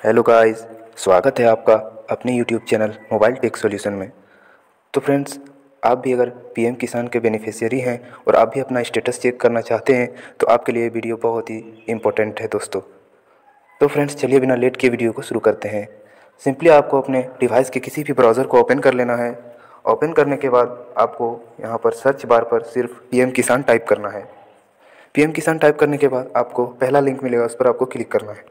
Hello guys स्वागत है आपका अपने YouTube channel mobile tech solution में। तो फ्रेंड्स आप भी अगर पीएम किसान के बेनिफिशियरी हैं और आप भी अपना स्टेटस चेक करना चाहते हैं तो आपके लिए वीडियो बहुत ही इम्पोर्टेंट है दोस्तों। तो फ्रेंड्स चलिए बिना लेट के वीडियो को शुरू करते हैं। सिंपली आपको अपने डिवाइस के किसी भी ब्राउज़र को ओपन कर लेना है। ओपन करने के बाद आपको यहाँ पर सर्च बार पर सिर्फ़ पीएम किसान टाइप करना है। पीएम किसान टाइप करने के बाद आपको पहला लिंक मिलेगा, उस पर आपको क्लिक करना है।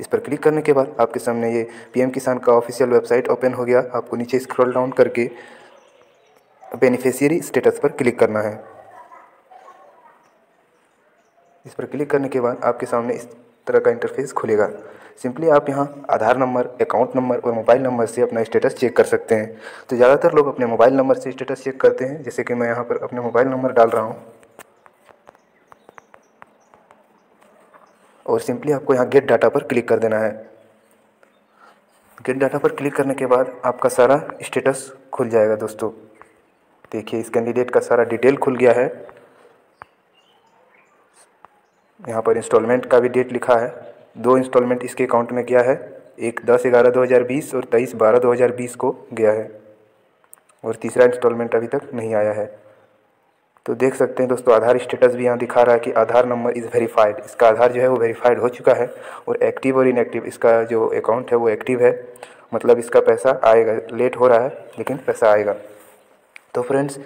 इस पर क्लिक करने के बाद आपके सामने ये पीएम किसान का ऑफिशियल वेबसाइट ओपन हो गया। आपको नीचे स्क्रॉल डाउन करके बेनिफिशियरी स्टेटस पर क्लिक करना है। इस पर क्लिक करने के बाद आपके सामने इस तरह का इंटरफेस खुलेगा। सिंपली आप यहाँ आधार नंबर अकाउंट नंबर और मोबाइल नंबर से अपना स्टेटस चेक कर सकते हैं। तो ज़्यादातर लोग अपने मोबाइल नंबर से स्टेटस चेक करते हैं। जैसे कि मैं यहाँ पर अपने मोबाइल नंबर डाल रहा हूँ। और सिंपली आपको यहाँ गेट डाटा पर क्लिक कर देना है। गेट डाटा पर क्लिक करने के बाद आपका सारा स्टेटस खुल जाएगा दोस्तों। देखिए इस कैंडिडेट का सारा डिटेल खुल गया है। यहाँ पर इंस्टॉलमेंट का भी डेट लिखा है। दो इंस्टॉलमेंट इसके अकाउंट में गया है। एक दस ग्यारह दो हज़ार बीस और तेईस बारह दो हज़ार बीस को गया है। और तीसरा इंस्टॉलमेंट अभी तक नहीं आया है। तो देख सकते हैं दोस्तों, आधार स्टेटस भी यहाँ दिखा रहा है कि आधार नंबर इज़ वेरीफाइड इसका आधार जो है वो वेरीफाइड हो चुका है और एक्टिव और इनएक्टिव इसका जो अकाउंट है वो एक्टिव है। मतलब इसका पैसा आएगा लेट हो रहा है, लेकिन पैसा आएगा। तो फ्रेंड्स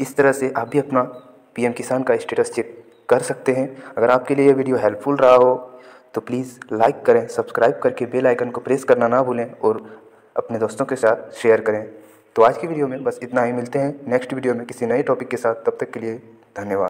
इस तरह से आप भी अपना पीएम किसान का स्टेटस चेक कर सकते हैं। अगर आपके लिए ये वीडियो हेल्पफुल रहा हो तो प्लीज़ लाइक करें सब्सक्राइब करके बेल आइकन को प्रेस करना ना भूलें और अपने दोस्तों के साथ शेयर करें। तो आज की वीडियो में बस इतना ही। मिलते हैं नेक्स्ट वीडियो में किसी नए टॉपिक के साथ। तब तक के लिए धन्यवाद।